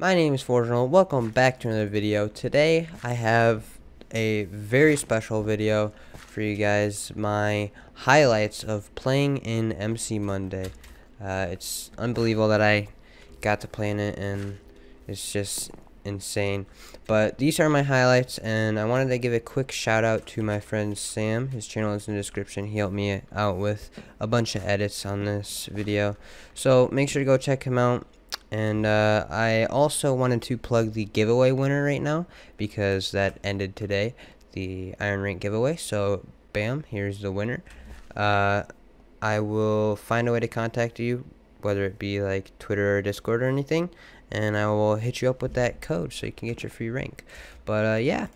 My name is Forginal. Welcome back to another video. Today I have a very special video for you guys. My highlights of playing in MC Monday. Uh, it's unbelievable that I got to play in it and it's just insane. But these are my highlights and I wanted to give a quick shout out to my friend Sam. His channel is in the description. He helped me out with a bunch of edits on this video. So make sure to go check him out. And uh, I also wanted to plug the giveaway winner right now because that ended today, the Iron Rank giveaway. So bam, here's the winner. Uh, I will find a way to contact you, whether it be like Twitter or Discord or anything, and I will hit you up with that code so you can get your free rank. But uh, yeah,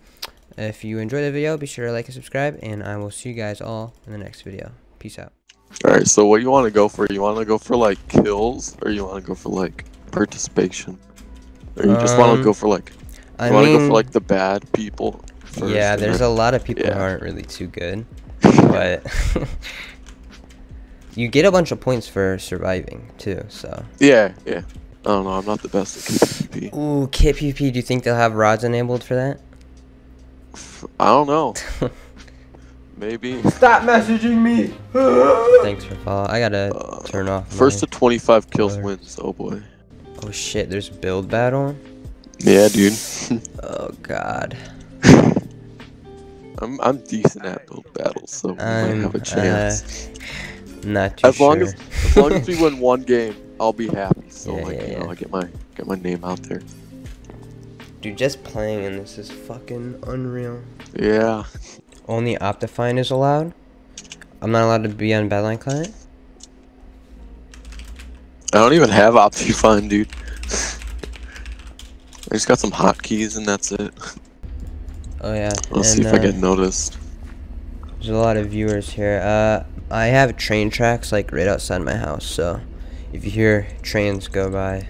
if you enjoyed the video, be sure to like and subscribe, and I will see you guys all in the next video. Peace out. Alright, so what you want to go for? You want to go for like kills, or you want to go for like participation? Or you just want Um, to go for like, I you want to go for like the bad people? First, yeah, there's a lot of people who aren't really too good, but you get a bunch of points for surviving too. So, Yeah, yeah. I don't know, I'm not the best at PvP. ooh, kit PvP. Do you think they'll have rods enabled for that? I don't know. Maybe. Stop messaging me. Thanks for follow. I gotta Uh, turn off. First my- to 25 kills alerts. wins. Oh boy. oh shit, there's build battle. Yeah, dude. Oh god. I'm I'm decent at build battles, so we I'm have a chance. uh, not too as long as as long as we win one game, I'll be happy. So Yeah, like yeah, you know, yeah. I get my get my name out there. Dude, just playing in this is fucking unreal. Yeah. Only Optifine is allowed. I'm not allowed to be on Badlion client. I don't even have Optifine, dude. I just got some hotkeys and that's it. Oh yeah. Let's see if I uh, get noticed. There's a lot of viewers here. Uh, I have train tracks like right outside my house, so if you hear trains go by,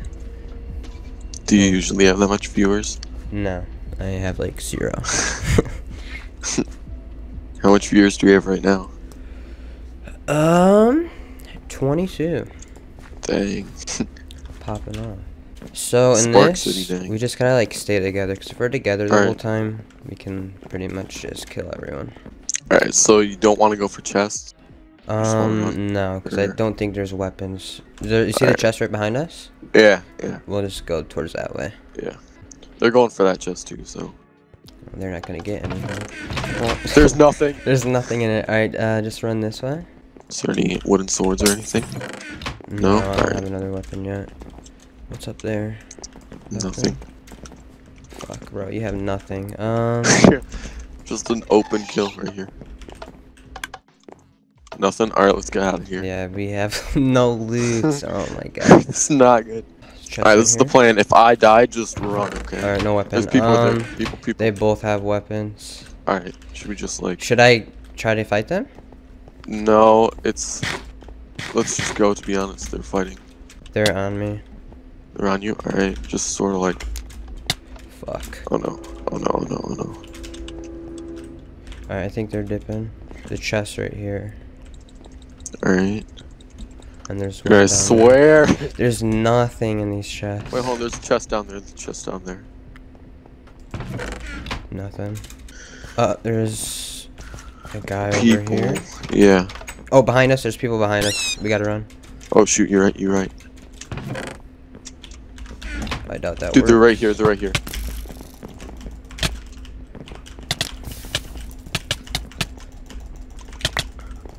Do you usually have that much viewers? no, I have like zero. How much viewers do we have right now? um, 22 Dang. popping off. So in Spark this, we just gotta like stay together. Cause if we're together the whole Alright. time, we can pretty much just kill everyone. Alright, so you don't want to go for chests? Just wanna run. Um, no, because I don't think there's weapons. There, you see the Alright. chest right behind us? Yeah, yeah, We'll just go towards that way. yeah. They're going for that chest too, so. They're not gonna get anything. Well, There's nothing. There's nothing in it. Alright, uh, just run this way. Is there any wooden swords or anything? No? I don't Alright. have another weapon yet. What's up there? Nothing. Fuck, bro, you have nothing. Um, Just an open kill right here. Nothing? Alright, let's get out of here. yeah, we have no loot. oh my god. it's not good. Chest Alright, this is the plan. If I die, just run, okay? Alright, no weapon. There's people um, there. People, people. They both have weapons. Alright, should we just like. Should I try to fight them? No, it's. Let's just go, to be honest. They're fighting. They're on me. They're on you? Alright, just sort of like. Fuck. Oh no. Oh no, oh no, oh no. Alright, I think they're dipping. The chest right here. Alright. And there's Dude, I down swear. there. There's nothing in these chests. Wait, hold on. There's a chest down there. There's a chest down there. Nothing. Uh, there's a guy over People. here. Yeah. Oh, behind us. There's people behind us. We gotta run. Oh shoot, you're right. You're right. I doubt that Dude, they're right here. They're right here.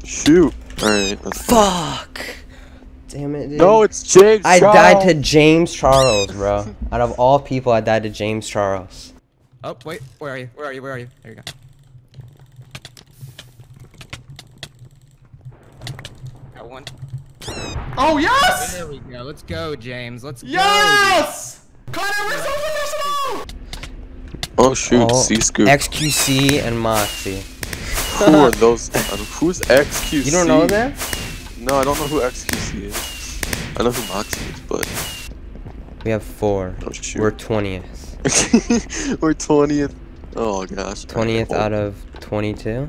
Shoot. Alright, Fuck! Damn it, dude. No, it's James. I died to James Charles, bro. Out of all people, I died to James Charles. Oh, wait, where are you? Where are you? Where are you? There you go. Got one. Oh yes! There we go. Let's go, James. Let's go. Yes! Connor, we're so professional! Oh shoot, Oh, C scoop. XQC and Moxie. Who are those? Who's XQC? You don't know them? No, I don't know who XQC is. I know who Moxie is, but We have four. oh shoot. We're 20th. We're twentieth. Oh gosh. 20th out of 22.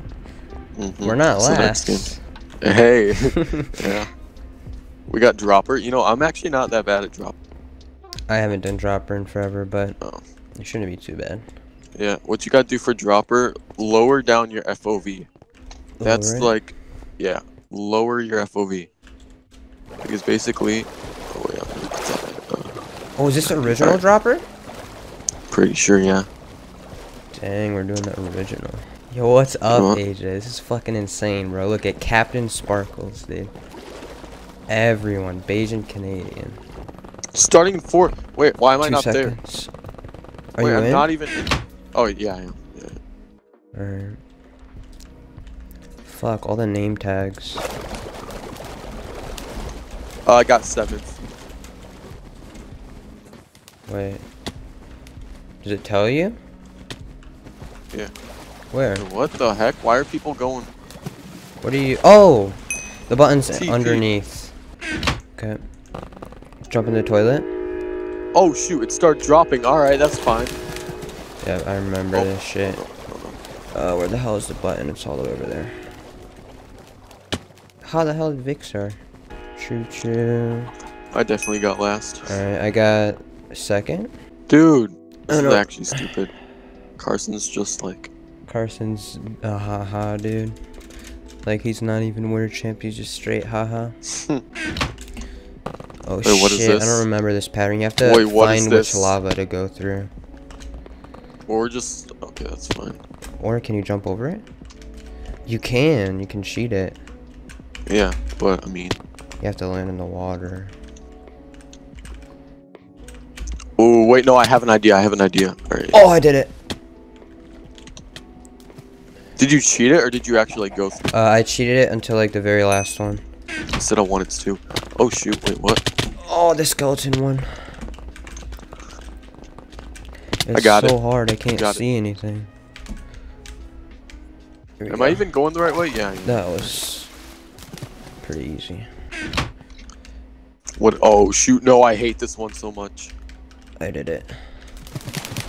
Mhm. We're not It's the next last. Hey. yeah. We got dropper. You know, I'm actually not that bad at drop. I haven't done dropper in forever, but Oh. it shouldn't be too bad. Yeah, what you gotta do for dropper, lower down your FOV. That's Lower like, yeah, lower your FOV. Because basically, oh wait, I'm gonna put that uh, Oh, is this the original Alright. dropper? pretty sure, yeah. Dang, we're doing the original. Yo, what's up, What? AJ? This is fucking insane, bro. Look at CaptainSparklez, dude. Everyone, BajanCanadian. Starting in four. Wait, why am I not seconds. Are there? Wait, you I'm in? not even. Oh yeah, I am. Yeah. Alright. Fuck, all the name tags. Uh, I got seventh. Wait. Does it tell you? Yeah. Where? What the heck? Why are people going? What are you? Oh! The button's underneath. Okay. Jump in the toilet? Oh shoot! It started dropping. All right, that's fine. Yeah, I remember Oh, this shit. Uh, where the hell is the button? It's all the way over there. How the hell did Vic start? Choo choo. I definitely got last. Alright, I got second. Dude, this Oh, is no. actually stupid. Carson's just like. Carson's uh, haha, dude. Like he's not even winter champ, he's just straight haha. Oh Wait, what is shit, I this? don't remember this pattern. You have to Wait, find which lava to go through. Or just. Okay, that's fine. Or can you jump over it? You can, you can cheat it. Yeah, but I mean. You have to land in the water. Oh wait, no, I have an idea. I have an idea. All right. Oh, I did it! Did you cheat it or did you actually like, go through? Uh, I cheated it until like the very last one. Instead of one, it's two. Oh shoot! Wait, what? Oh, the skeleton one. It's got so it. hard, I can't Got it. see anything. Am go. I even going the right way? Yeah. yeah. That was pretty easy. What? Oh shoot! No, I hate this one so much. I did it.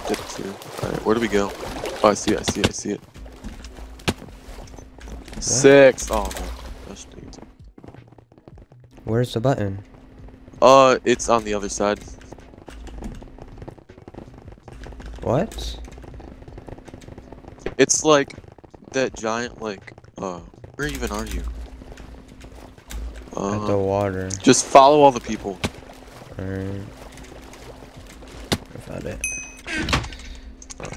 Did it too. All right, where do we go? Oh, I see it. I see it. I see it. Six. Oh no. Gosh. Where's the button? Uh, it's on the other side. What? It's like that giant like. Uh, where even are you? At the Uh, water. just follow all the people. Alright. I found it.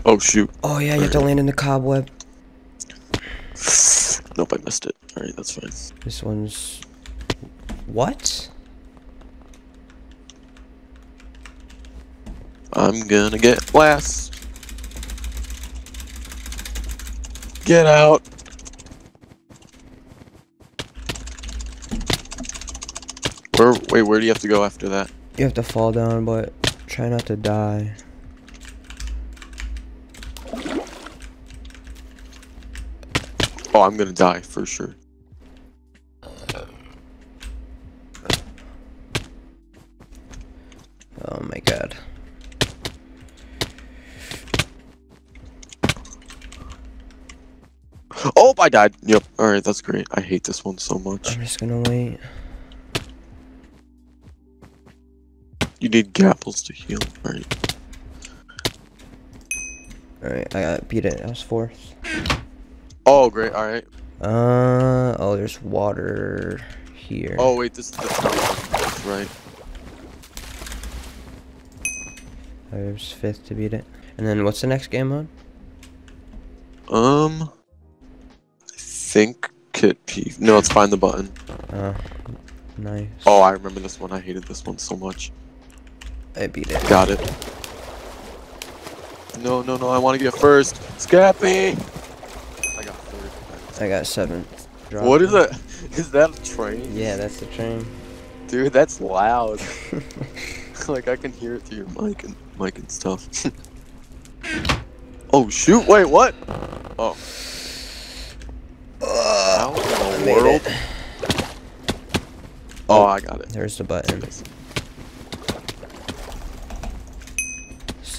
Oh shoot. Oh yeah, you have to land in the cobweb. Nope, I missed it. All right, that's fine. This one's... What? I'm gonna get last. Get out. Where? Wait, where do you have to go after that? You have to fall down, but try not to die. Oh, I'm gonna die for sure. Oh my god. Oh, I died. Yep. All right, that's great. I hate this one so much. I'm just gonna wait. You need gapples to heal. right? Alright, I got beat it. I was fourth. Oh, great. All right. Uh oh, there's water here. Oh, wait. This is the right. I was fifth to beat it. And then what's the next game mode? Um, I think Kit P. No, it's find the button. Oh, nice. Oh, I remember this one. I hated this one so much. I beat it. Got it. No, no, no, I want to get first. Scappy! I got third. I got seventh. Drop what is that? Is that a train? Yeah, that's the train. Dude, that's loud. like, I can hear it through your mic and, mic and stuff. oh, shoot, wait, what? Oh. How in the world? it. Oh, I got it. There's the button.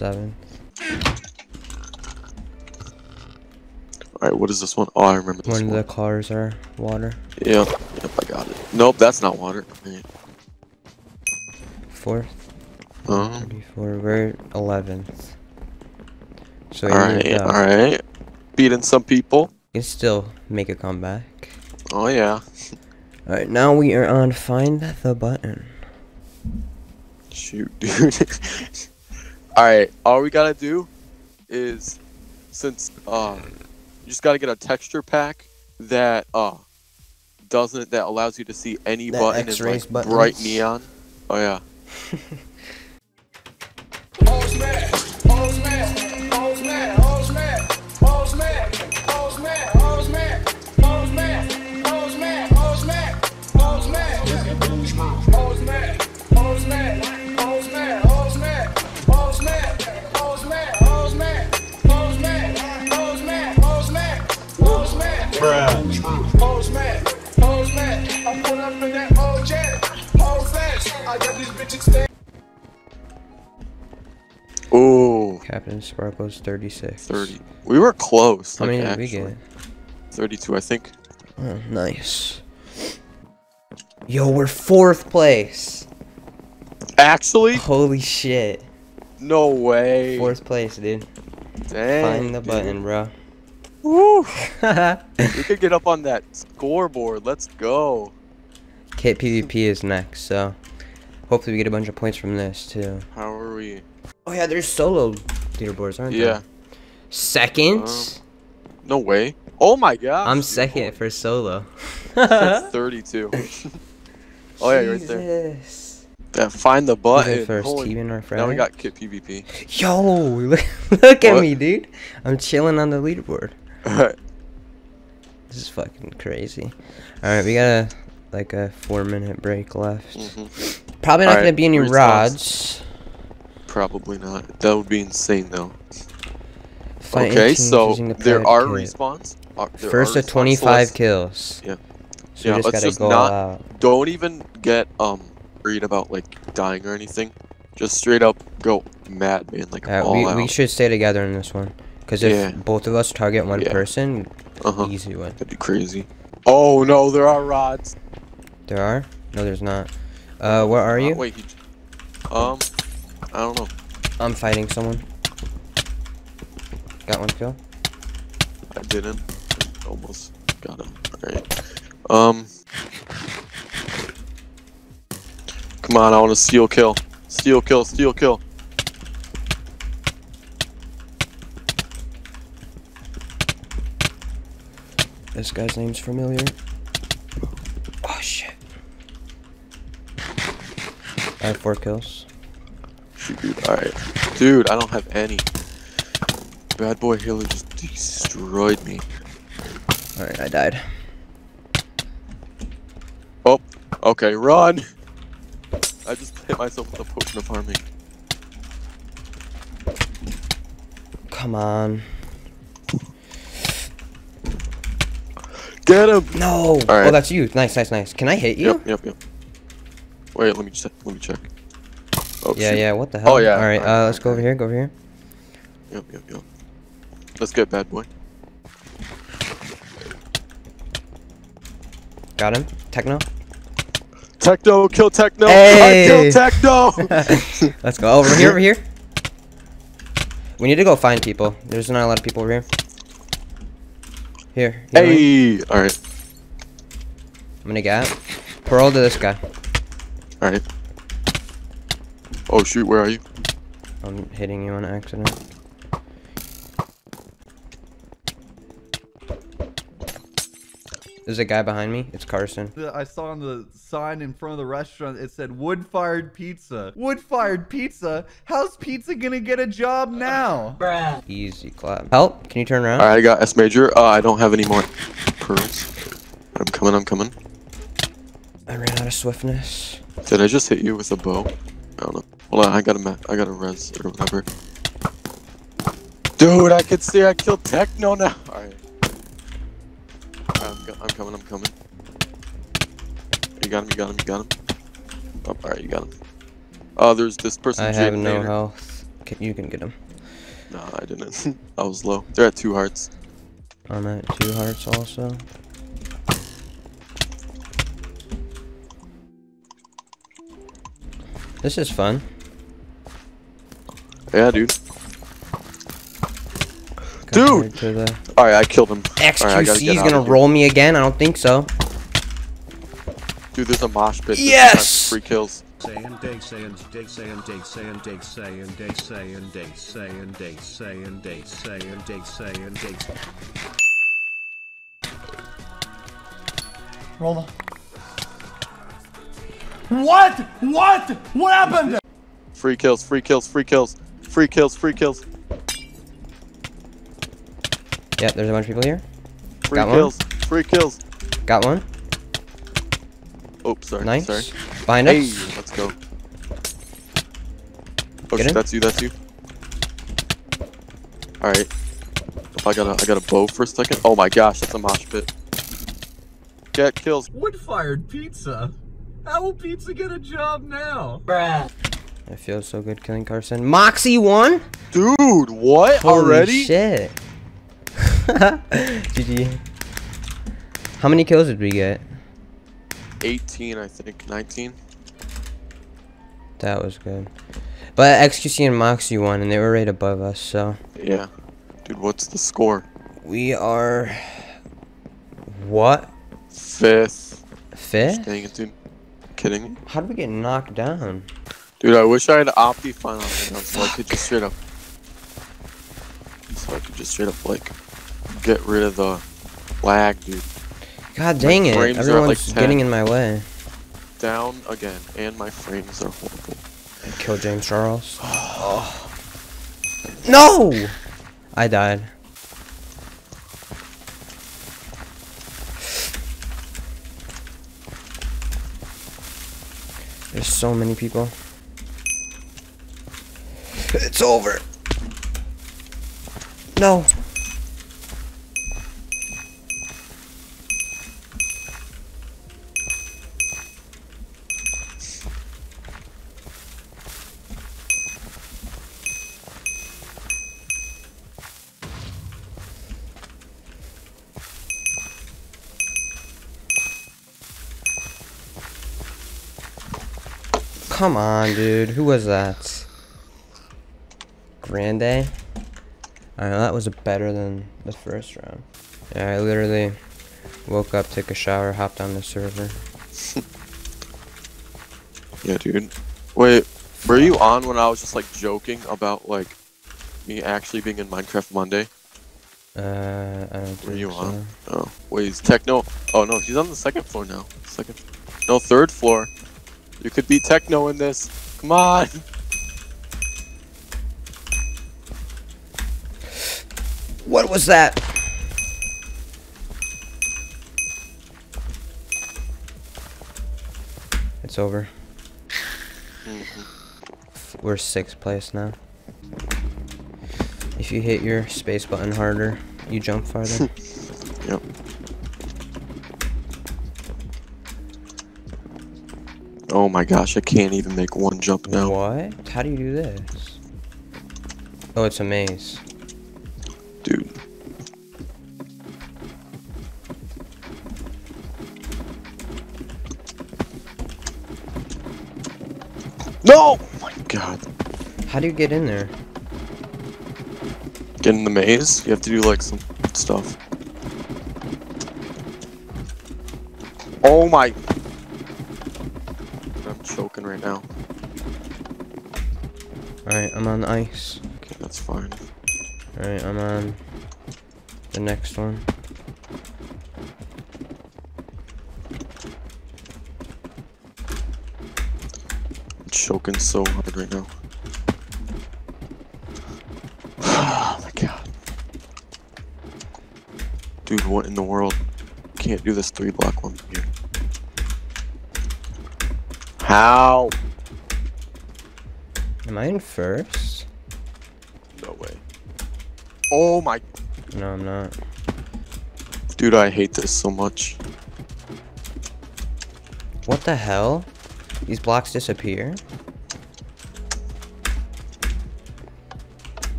Seven. Alright, what is this one? Oh, I remember this One of the cars are water. Yep, yep, I got it. Nope, that's not water. Alright. Fourth. Um, 34. We're 11th. So Alright, alright. Beating some people. You can still make a comeback. Oh, yeah. Alright, now we are on Find the Button. Shoot, dude. Alright, all we gotta do is since uh you just gotta get a texture pack that uh doesn't that allows you to see any That button in like bright neon. Oh yeah. Captain Sparkle's 36. 30. We were close. How like, many did we actually. get? 32, I think. Oh, nice. Yo, we're fourth place. Actually, Holy shit. no way. Fourth place, dude. Dang. Find the dude. button, bro. Woo. we could get up on that scoreboard. Let's go. Kit PvP is next, so hopefully we get a bunch of points from this too. How are we? Oh yeah, there's solo leaderboards, aren't there? Yeah. Second? Um, No way. Oh my god. I'm second for solo. That's 32. oh yeah, you're right there. Find the button. first? Holy- now we got Kit PvP. Yo, look, look at me, dude. I'm chilling on the leaderboard. Alright. This is fucking crazy. Alright, we got a like a four minute break left. Mhm. Probably not gonna be any rods. Probably not. That would be insane though. Fighting okay, so the there are kit. respawns. Uh, there First are to respawns, so 25 let's- kills. Yeah. So Yeah, just let's just not- out. Don't even get um worried about like dying or anything. Just straight up go mad, man. Like Uh, all we, out. we should stay together in this one. Because if Yeah. both of us target one Yeah. person, uh-huh. easy win. That'd be crazy. Oh no, there are rods. There are? No, there's not. Uh, where are Uh, you? wait, he, um, I don't know. I'm fighting someone. Got one kill. I didn't. Almost got him. Alright. Um. Come on, I want to steal kill. Steal kill, steal kill. This guy's name's familiar. Oh shit. I have four kills. Dude. Alright. Dude, I don't have any. BadBoyHalo just destroyed me. Alright, I died. Oh, okay, run! I just hit myself with a potion of harming. Come on. Get him! No! Oh, that's you. Nice, nice, nice. Can I hit you? Yep, yep, yep. Wait, let me check. Let me check. Oh, Yeah, shoot. yeah, what the hell? Oh, yeah. Alright, uh, let's go over here, go over here. Yep, yep, yep. Let's get bad boy. Got him. Techno. Techno, kill Techno! Hey! I killed Techno! Let's go. Over here, over here. We need to go find people. There's not a lot of people over here. Here. hey! Alright, I'm gonna get. Pearl to this guy. alright. Oh shoot, where are you? I'm hitting you on accident. There's a guy behind me. It's Carson. I saw on the sign in front of the restaurant it said wood-fired pizza. Wood-fired pizza? How's pizza gonna get a job now? Bruh. Easy clap. Help! Can you turn around? Alright, I got S major. Uh, I don't have any more pearls. I'm coming, I'm coming. I ran out of swiftness. Did I just hit you with a bow? I don't know. Hold on, I got a I got a res or whatever. Dude, I can see I killed Techno now. Alright. I'm, go- I'm coming, I'm coming. You got him, you got him, you got him. Oh, alright, you got him. Oh, there's this person. I have no health. You can get him. No, I didn't. I was low. They're at two hearts. I'm at two hearts also. This is fun. Yeah, dude. Dude! The... Alright, I killed him. XQC right, is gonna roll me again? I don't think so. Dude, there's a mosh pit. Yes! Free kills. Roll the. What? What? What happened? Free kills, free kills, free kills. Free kills, free kills. Yep, there's a bunch of people here. Free Got one? kills, free kills. Got one. Oops, sorry. Nice. Sorry. Behind Hey, us. let's go. Oh Get shit, that's you, that's you. Alright. I got a I got a bow for a second. Oh my gosh, that's a mosh pit. Get kills. Wood-fired pizza. How will pizza get a job now? It feels so good killing Carson. Moxie won. Dude, what? Holy Already? shit. GG. How many kills did we get? 18, I think. 19. That was good. But XQC and Moxie won, and they were right above us, so Yeah. Dude, what's the score? we are what Fifth. fifth? Dang it, dude. Kidding me? How did we get knocked down? Dude, I wish I had Optifine on right now so I could just straight up. So I could just straight up, like, get rid of the lag, dude. God dang it! are at, Everyone's like, getting in my way. Down again, and my frames are horrible. Kill James Charles. Oh. No! I died. There's so many people. It's over. No. Come on, dude. Who was that? Grande? That was better than the first round. Yeah, I literally woke up, took a shower, hopped on the server. Yeah, dude. Wait, were you on when I was just, like, joking about, like, me actually being in Minecraft Monday? Uh, I don't Were think you so. on? Oh, wait, he's Techno? Oh no, he's on the second floor now. Second, no, third floor. You could be Techno in this. Come on. What was that? It's over. Mm-hmm. We're sixth place now. If you hit your space button harder, you jump farther. Yep. Oh my gosh, I can't even make one jump now. What? How do you do this? Oh, it's a maze. Dude. No! Oh my god. How do you get in there? Get in the maze, you have to do like some stuff. Oh my. I'm choking right now. Alright, I'm on ice. Okay, that's fine. Alright, I'm on the next one. I'm choking so hard right now. Oh my god. Dude, what in the world? Can't do this three block one here. How? Am I in first? Oh my. No, I'm not. Dude, I hate this so much. What the hell? These blocks disappear?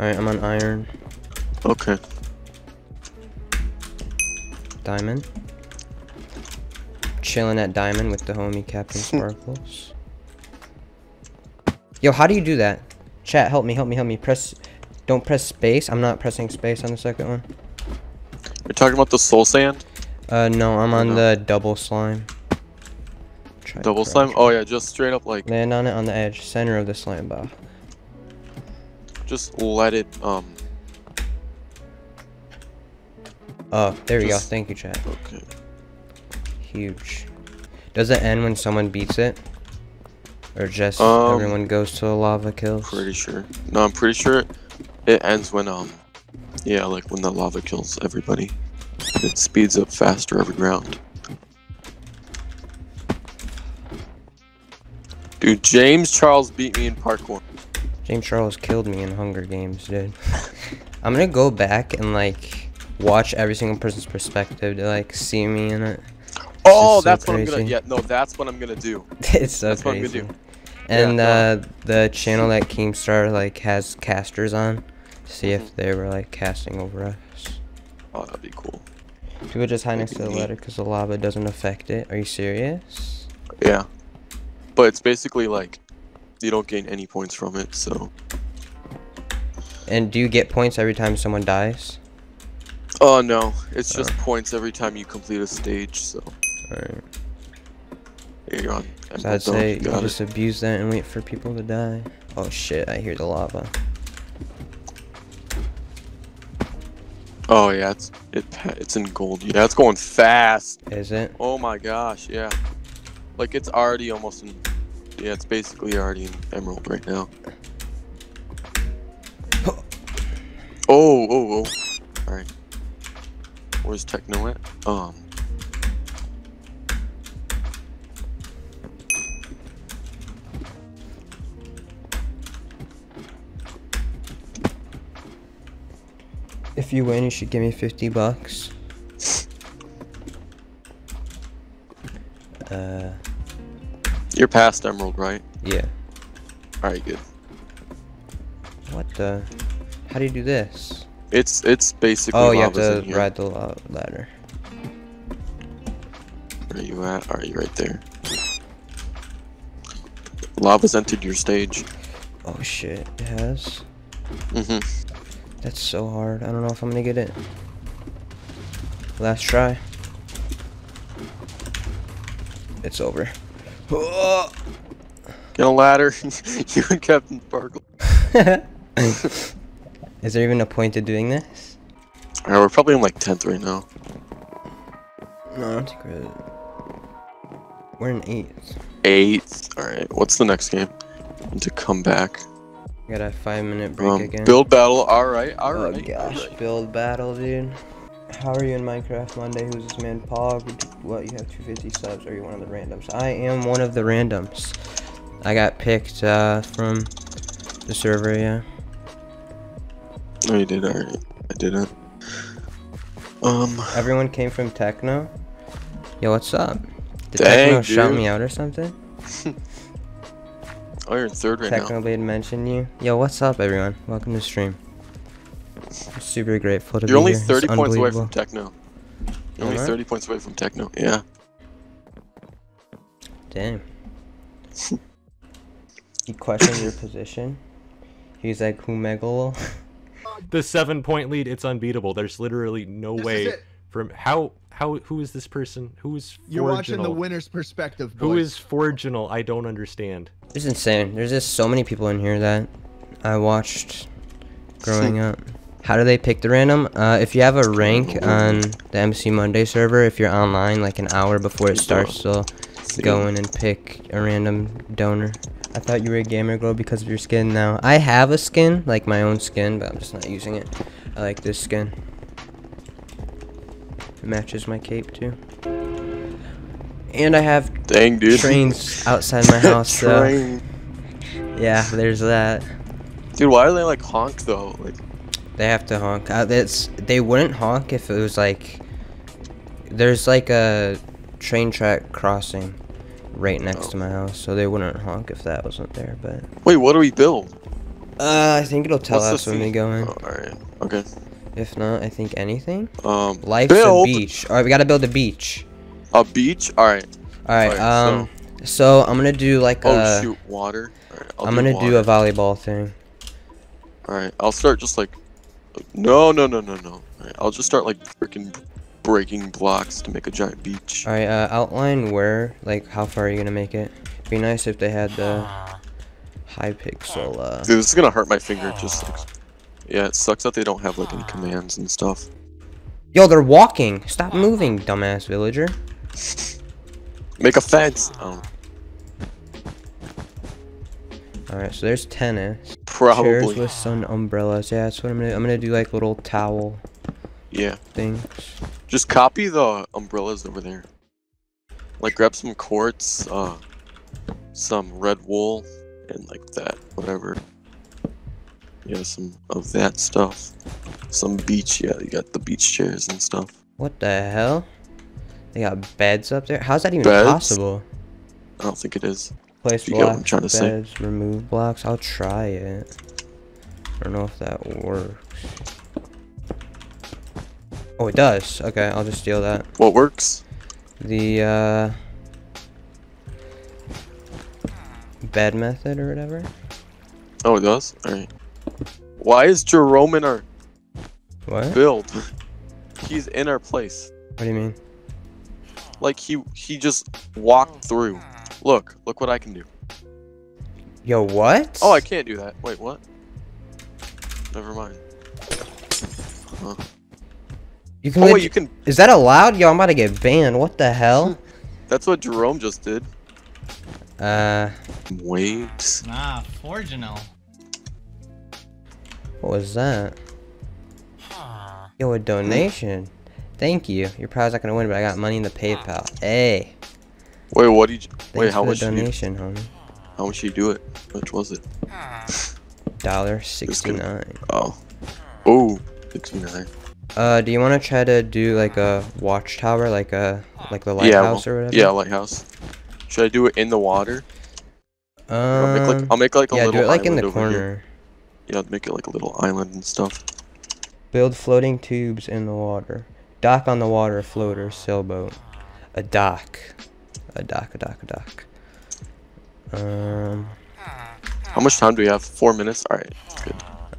Alright, I'm on iron. Okay. Diamond. Chilling at diamond with the homie Captain Sparkles. Yo, how do you do that? Chat, help me, help me, help me. Press. Don't press space. I'm not pressing space on the second one. You're talking about the soul sand? Uh, no, I'm on no. the double slime. Try Double slime? Oh yeah, just straight up like Land on it on the edge, center of the slime ball. just let it um Oh, there we go. Thank you, chat. okay. Huge. Does it end when someone beats it? Or just Um, everyone goes to a lava kill? Pretty sure. No, I'm pretty sure it ends when um yeah, like when the lava kills everybody. It speeds up faster every round. Dude, James Charles beat me in parkour. James Charles killed me in Hunger Games, dude. I'm gonna go back and like watch every single person's perspective to like see me in it. Oh, is so that's what I'm gonna. Yeah, no, that's what I'm gonna do. it's so That's what I'm gonna do. And Yeah, uh, the channel that Keemstar like has casters on, see Mm-hmm. if they were like casting over us. Oh, that'd be cool. People just hide next to the That'd be neat. ladder because the lava doesn't affect it. Are you serious? Yeah, but it's basically like you don't gain any points from it. So, And do you get points every time someone dies? oh no, it's just Oh. points every time you complete a stage. So Alright. you're on. so I'd say you you got it. just abuse that and wait for people to die. Oh shit! I hear the lava. Oh yeah, it's it it's in gold. Yeah, it's going fast. Is it? Oh my gosh, yeah. Like it's already almost in. Yeah, it's basically already in emerald right now. Oh, oh, oh. All right. Where's Techno at? Um. If you win, you should give me 50 bucks. Uh, You're past emerald, right? yeah. All right, good. What the? How do you do this? It's it's basically. Oh, you have to ride the ladder. Where are you at? Are you right there? Lava's entered your stage. Oh shit, it has? Mm-hmm. That's so hard. I don't know if I'm gonna get it. Last try. It's over. Get a ladder. you and Captain Sparkle. Is there even a point to doing this? Alright, we're probably in like 10th right now. No, I don't think we're. We're in eighth. 8th. Alright, what's the next game? To come back. Got a five minute break Um, again. build battle. Alright, alright. oh gosh, alright. build battle, dude. How are you in Minecraft Monday? Who's this man? Pog? What? You have 250 subs? Are you one of the randoms? I am one of the randoms. I got picked uh, from the server, yeah. No, you did. Alright. I didn't. Um, Everyone came from Techno. Yo, what's up? Did Dang, Techno shout me out or something? oh, you're in third right now. Technoblade mentioned you. Yo, what's up, everyone? Welcome to stream. I'm super grateful to You're be only here. It's 30 points away from. Techno. You're only Am I? 30 points away from Techno. Yeah. Damn. he questioned your position. He's like, who megalo? the seven point lead it's unbeatable there's literally no This way from how how who is this person who is You're watching the winner's perspective. who boys. is forginal i don't understand It's insane. There's just so many people in here that I watched growing up. How do they pick the random? Uh, if you have a rank on the MC Monday server, if you're online like an hour before it starts, they'll go in and pick a random donor. I thought you were a gamer girl because of your skin now. I have a skin, like my own skin, but I'm just not using it. I like this skin. It matches my cape too. And I have Dang, dude. trains outside my house, so yeah, there's that. Dude, why are they like honk though? Like, They have to honk. Uh, that's they wouldn't honk if it was like there's like a train track crossing right next to my house, so they wouldn't honk if that wasn't there. But wait, what do we build? uh, I think it'll tell What's us when we go in. Oh, alright. Okay. If not, I think anything. Um, Life's build a beach. All right, we gotta build a beach. A beach. All right. All right. Alright, Um, So I'm gonna do like Oh a. shoot, water. Alright, I'll am gonna do a volleyball thing. Alright, I'll start just like. No, no, no, no, no. Alright, I'll just start like freaking breaking blocks to make a giant beach. All right. Uh, outline where, like, how far are you gonna make it? Be nice if they had the Hypixel. Uh, Dude, this is gonna hurt my finger. Just like, yeah, it sucks that they don't have like any commands and stuff. Yo, they're walking. Stop moving, dumbass villager. Make a fence. Oh, All right. So there's tennis. Chairs with sun umbrellas. Yeah, that's what I'm gonna. I'm gonna do like little towel Yeah, things. just copy the umbrellas over there. Like, grab some quartz, uh, some red wool, and like that, whatever. Yeah, some of that stuff. Some beach. Yeah, you got the beach chairs and stuff. What the hell? They got beds up there. How's that even Beds? possible? I don't think it is. Place You what I'm blocks, trying to say. beds, remove blocks. I'll try it. I don't know if that works. Oh, it does. Okay, I'll just steal that. What works? The uh, bed method or whatever. Oh, it does. All right. Why is Jerome in our What? build? He's in our place. What do you mean? Like he he just walked through. Look, look what I can do. Yo, what? Oh, I can't do that. Wait, what? Never mind. Huh. You can. Oh wait, you can. Is that allowed? Yo, I'm about to get banned. What the hell? That's what Jerome just did. uh, Wait. Ah, Forginal. what was that? Yo, a donation. Thank you. You're probably not gonna win, but I got money in the PayPal. Hey, Wait, what did you? thanks Wait, how for the much? Did you, homie. how much did you do it? Which was it? Dollar sixty nine. Oh. Oh, 69. Uh, do you want to try to do like a watchtower, like a like the Yeah, lighthouse well, or whatever? Yeah, lighthouse. Should I do it in the water? I'll make like Um, I'll make like a yeah, little do it like in the over here. corner. Yeah, I'll make it like a little island and stuff. Build floating tubes in the water. Dock on the water, floater, sailboat. A dock. A dock, a dock, a dock. Um, How much time do we have? Four minutes. All right, good.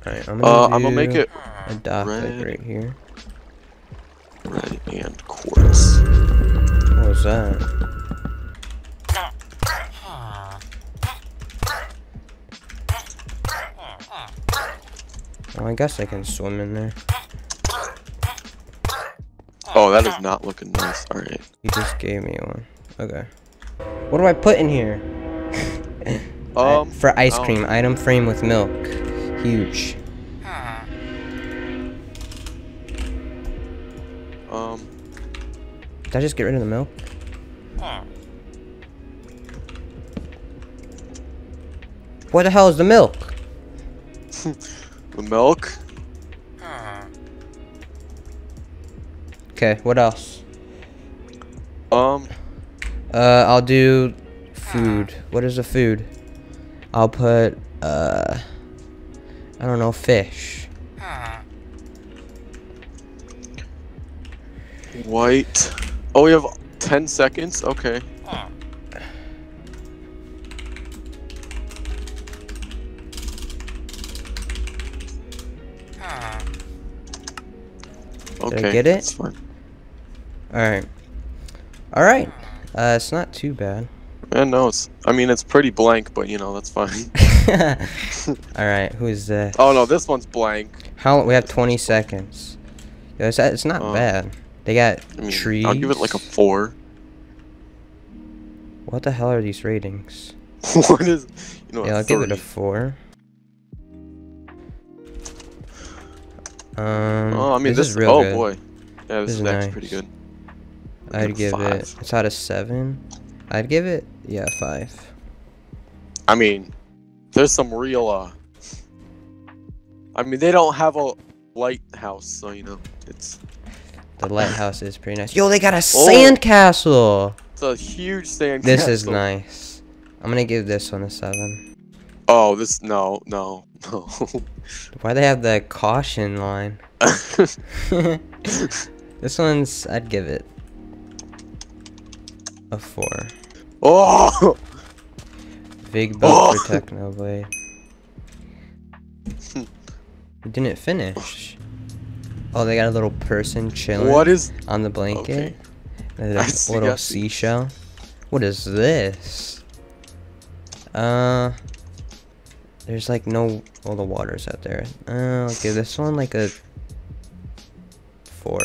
alright, I'm Uh, I'm gonna make it a dock red. right here. red and quartz. What was that? Oh, I guess I can swim in there. Oh, that is not looking nice. All right. You just gave me one. Okay. What do I put in here? Um, For ice oh. cream, item frame with milk. Huge. Um, Did I just get rid of the milk? Where the hell is the milk? the milk. Okay, what else? Um, Uh, I'll do food. What is the food? I'll put, uh, I don't know, fish. white. Oh, we have 10 seconds? Okay. Okay, get it? That's fine. Alright. Alright. Uh, it's not too bad. Yeah, no, it's. I mean, it's pretty blank, but you know that's fine. Alright, who is that? oh no, this one's blank. How we have 20 seconds. Yeah, it's, it's not Oh. bad. They got I mean, trees. I'll give it like a four. What the hell are these ratings? what is? You know, Yeah, I'll give it a 30. four. Um, Oh, I mean, this, this, is real oh good. boy, yeah, this, This is is actually pretty good. I'd give five. it. It's out of seven. I'd give it. Yeah, five. I mean, there's some real. uh I mean, they don't have a lighthouse, so you know, it's The lighthouse is pretty nice. Yo, they got a Oh. sandcastle. it's a huge sand. This is nice. I'm gonna give this one a seven. Oh, this no, no, no. Why they have the caution line? this one's. I'd give it a four. Oh, Big boat Oh. for Technoblade. We didn't finish. Oh, they got a little person chilling what is? on the blanket. Okay. A little seashell. What is this? Uh, there's like no. Well, the water's out there. Uh, give this one like a four.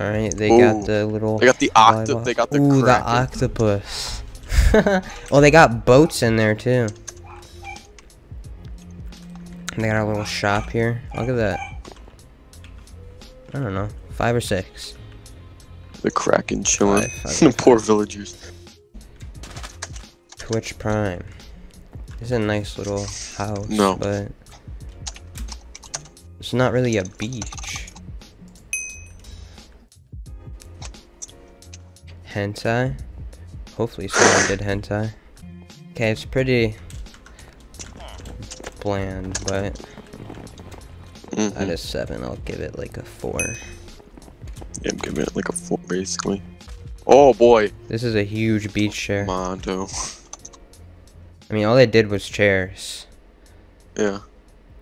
All right, they Ooh. got the little. They got the octo- they got the Ooh, the octopus. oh, they got boats in there too. And they got a little shop here. Look at that. I don't know, five or six. The Kraken chilling. Five, five. poor villagers. Twitch Prime. It's a nice little house, No. but it's not really a beach. Hentai. Hopefully someone did hentai. Okay, it's pretty bland, but Mhm. out of seven, I'll give it like a four. Yeah, I'm giving it like a four, basically. Oh boy, This is a huge beach chair. Mondo. I mean, all they did was chairs. Yeah.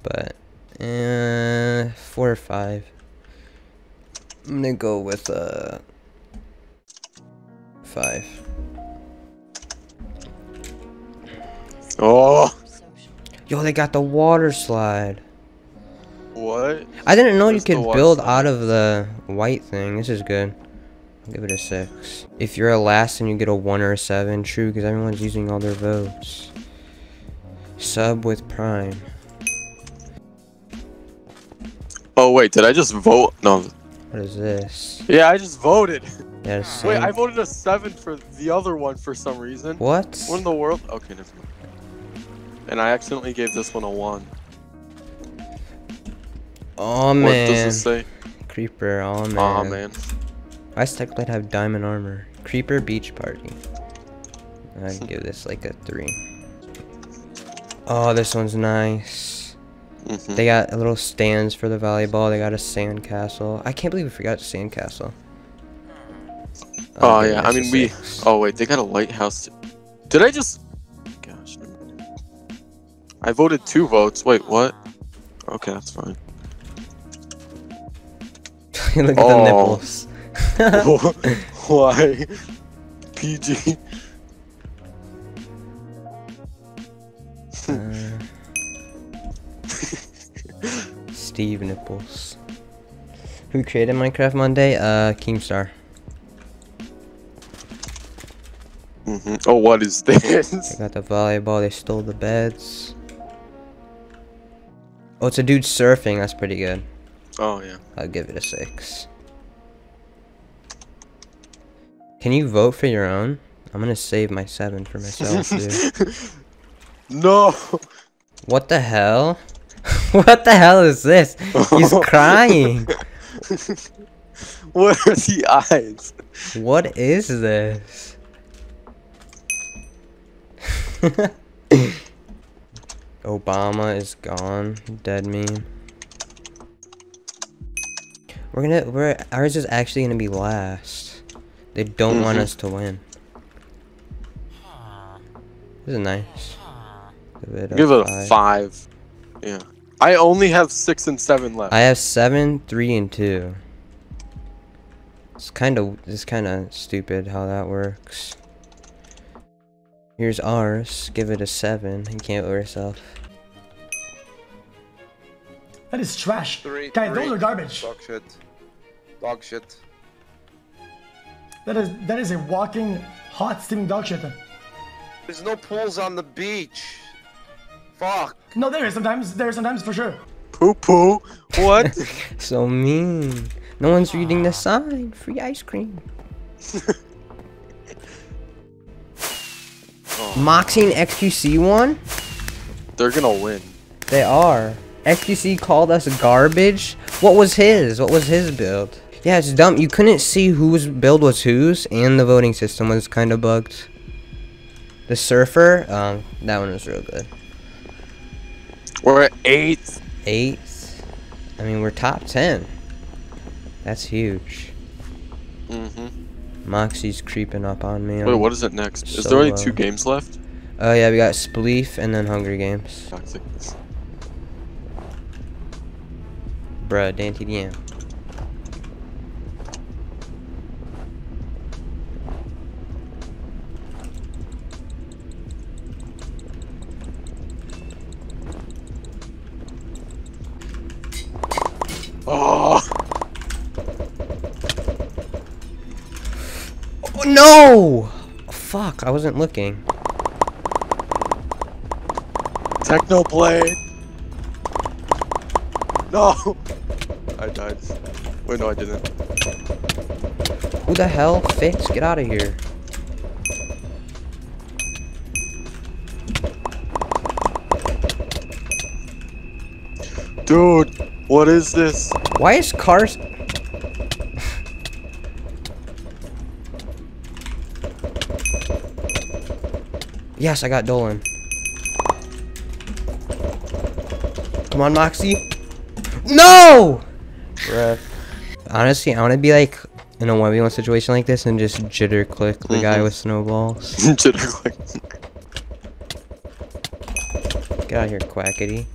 but uh, four or five. I'm gonna go with uh five. Oh, Yo, they got the water slide. what? I didn't know you Where's could build slide? out of the white thing. This is good. I'll give it a six. If you're a last and you get a one or a seven, true, because everyone's using all their votes. Sub with Prime. Oh wait, did I just vote? No. What is this? Yeah, I just voted. Yeah, Wait, I voted a seven for the other one for some reason. What? What in the world? Okay, never mind. And I accidentally gave this one a one. Oh man. What does it say? Creeper, oh man. Aw man. Why does Technoblade have diamond armor? Creeper Beach Party. I'd give this like a three. Oh, this one's nice. Mhm. They got a little stands for the volleyball. They got a sand castle. I can't believe we forgot sand castle. Oh I'll yeah, I mean we. Oh wait, they got a lighthouse. Did I just? Gosh. I voted two votes. Wait, what? Okay, that's fine. Look at Oh. the nipples. Why? PG. Steve nipples. Who created Minecraft Monday? Uh, Keemstar. hmm Oh, what is this? They got the volleyball. They stole the beds. Oh, it's a dude surfing. That's pretty good. Oh yeah. I'll give it a six. Can you vote for your own? I'm gonna save my seven for myself, dude. No. What the hell? what the hell is this? He's crying. What are the eyes? What is this? Obama is gone. Dead meme. We're gonna we're ours is actually gonna be last. They don't want Mhm. us to win. This is nice. Give it a Give it a five. Yeah. I only have six and seven left. I have seven, three, and two. It's kind of it's kind of stupid how that works. Here's ours. Give it a seven. You can't vote yourself. That is trash. Three, Guys, three. those are garbage. Dog shit. Dog shit. That is that is a walking hot steaming dog shit. There's no pools on the beach. Fuck. No, there is sometimes. There is sometimes for sure. Poo poo. What? So mean. No one's reading the sign. Free ice cream. Moxie and XQC won? They're gonna win. They are. XQC called us garbage. What was his? What was his build? Yeah, it's dumb. You couldn't see whose build was whose, and the voting system was kind of bugged. The surfer, um, that one was real good. We're at eighth. Eighth. I mean, we're top ten. That's huge. Mm-hmm. Moxie's creeping up on me. Wait, what is it next? Is there only two games left? Oh yeah, we got Spleef and then Hunger Games. Toxic. Bruh, Dante Diem. Oh, Oh no! Fuck, I wasn't looking. Technoblade. No. I died. Wait, no, I didn't. Who the hell? Fix, get out of here. Dude, what is this? Why is cars? Yes, I got Dolan. Come on, Moxie. No! Honestly, I want to be like in a 1v1 situation like this and just jitter click the guy Mhm. with snowballs. Jitter click. Get out of here, quackity.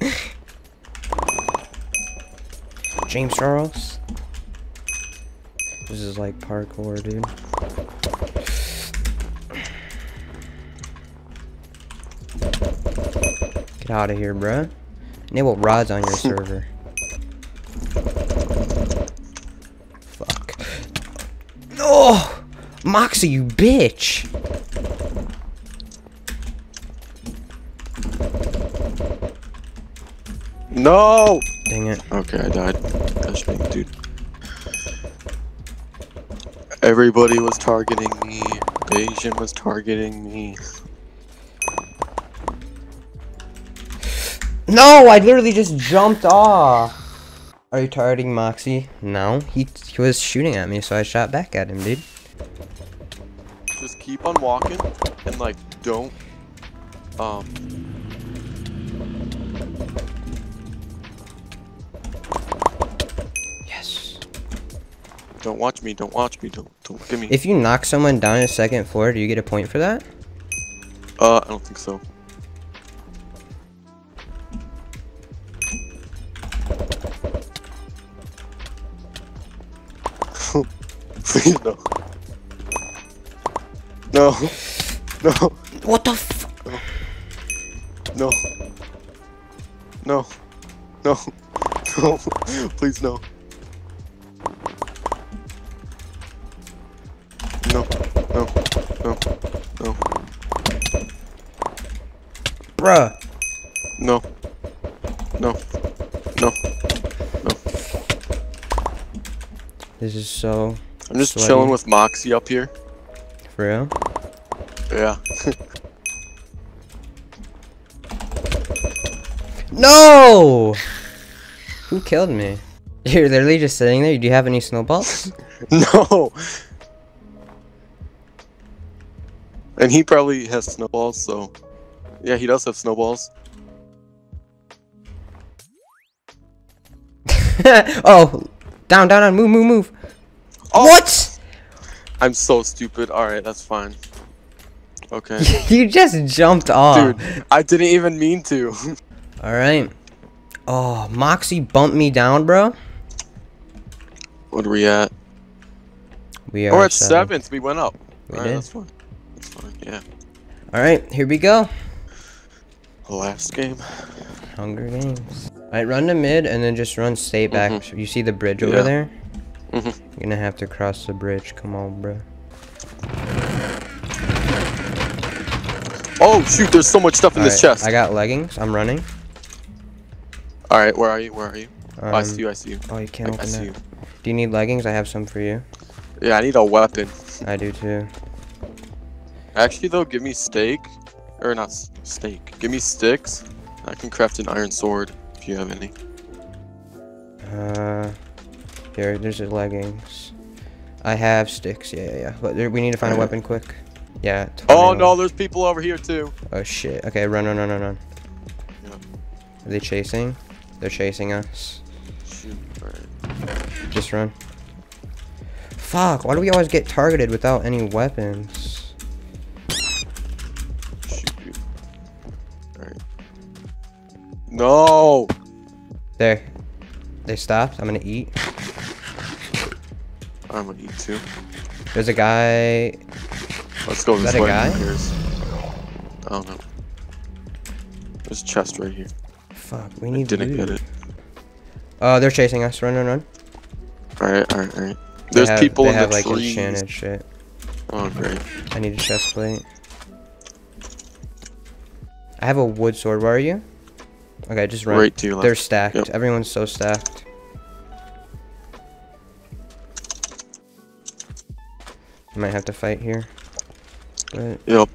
James Charles. This is like parkour, dude. Get out of here, bruh. Enable rods on your server. Fuck. No! Moxie, you bitch! No! Dang it. Okay, I died. Dang it, dude. Everybody was targeting me. Asian was targeting me. No, I literally just jumped off. Are you targeting Moxie? No, he he was shooting at me, so I shot back at him, dude. Just keep on walking and like don't um Yes. don't watch me, don't watch me, don't don't look at me. If you knock someone down a second floor, do you get a point for that? uh I don't think so. Please no. No. No. What the f- No. No. No. No. Please no. No. No. No. No. Bruh. No. No. No. No. This is so I'm just Sweaty. chilling with Moxie up here. for real. Yeah. No! Who killed me? You're literally just sitting there. Do you have any snowballs? no. And he probably has snowballs, so yeah, he does have snowballs. oh, down, down, down. Move, move, move. Oh! What? I'm so stupid. All right, that's fine. Okay. you just jumped off. Dude, I didn't even mean to. All right. Oh, Moxie bumped me down, bro. what are we at? We are We're at seven. seventh. We went up. We Alright, did. that's fine. That's fine. Yeah. All right, here we go. Last game. Hunger Games. All right, run to mid and then just run straight back. Mm-hmm. You see the bridge over Yeah. You're gonna have to cross the bridge. Come on, bro. Oh shoot! There's so much stuff in this chest. I got leggings. I'm running. All right, where are you? Where are you? Um, oh, I see you. I see you. Oh, you can't I, I open see that. you. Do you need leggings? I have some for you. Yeah, I need a weapon. I do too. Actually, though, give me steak, or not steak. Give me sticks. I can craft an iron sword if you have any. Uh, here, there's the leggings. I have sticks. Yeah, yeah, yeah. But there, we need to find a weapon quick. Yeah. Oh no, there's people over here too. Oh shit. Okay, run, run, run, run, run. Yeah. Are they chasing? They're chasing us. Shoot. Just run. Fuck, why do we always get targeted without any weapons? Shoot. No! There. They stopped. I'm gonna eat. I'm gonna eat too. There's a guy. Let's go Is this that a way. guy? Here's- I don't know. There's a chest right here. Fuck, we I need didn't loot. get it. Oh, they're chasing us. Run, run, run. Alright, alright, alright. There's have- people in have the like trees. enchanted shit. Oh, great. I need a chest plate. I have a wood sword. Where are you? Okay, just run. Right to your left. They're stacked. Yep. Everyone's so stacked. Might have to fight here. But Yep.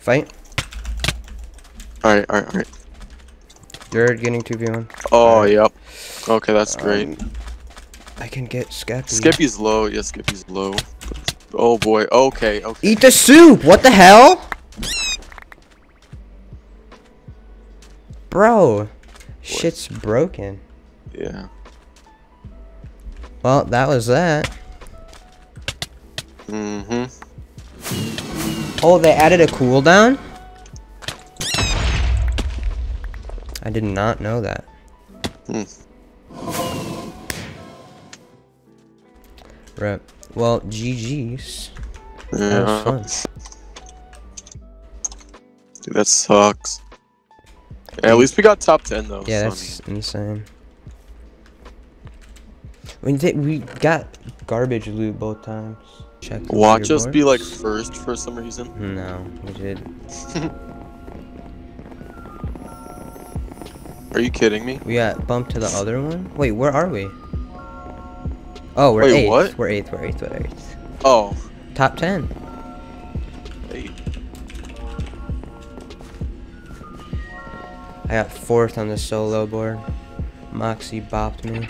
fight. Alright, alright, alright. You're getting 2v1. Oh, Alright. yep. Okay, that's great. Um, I can get Skeppy. Skeppy's low. Yeah, Skeppy's low. Oh boy. Okay. Okay. Eat the soup! What the hell? Bro. Shit's broken. Yeah. Well, that was that. Mm-hmm. Oh, they added a cooldown? I did not know that. Hmm. Right. Well, GG's. That Yeah. was fun. Dude, that sucks. Yeah, at least we got top ten though. Yeah, that's insane. We did. We got garbage loot both times. Check. the watch us be like first for some reason. No, we did. Are you kidding me? We got bumped to the other one. Wait, where are we? Oh, we're Wait, eighth. what? We're eighth. We're eighth. We're eighth. Oh. Top ten. Hey. I got fourth on the solo board. Moxie bopped me.